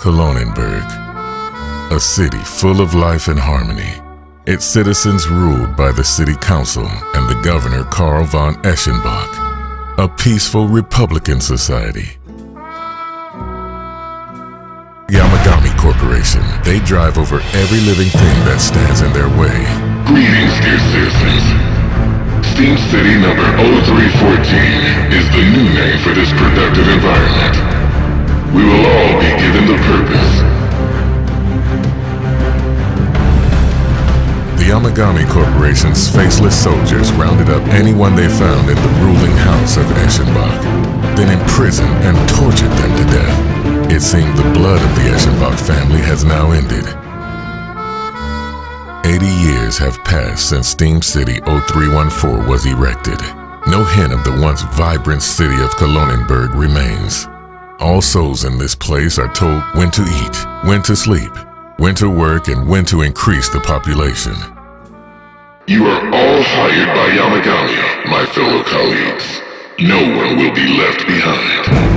Kolonenberg, a city full of life and harmony. Its citizens ruled by the city council and the governor Karl von Eschenbach, a peaceful Republican society. Yamagami Corporation. They drive over every living thing that stands in their way. Greetings, dear citizens. Steam City number 0314 is the new name for this productive environment. Yamagami Corporation's faceless soldiers rounded up anyone they found in the ruling house of Eschenbach, then imprisoned and tortured them to death. It seemed the blood of the Eschenbach family has now ended. 80 years have passed since Steam City 0314 was erected. No hint of the once vibrant city of Kolonenberg remains. All souls in this place are told when to eat, when to sleep, when to work, and when to increase the population. You are all hired by Yamagami, my fellow colleagues. No one will be left behind.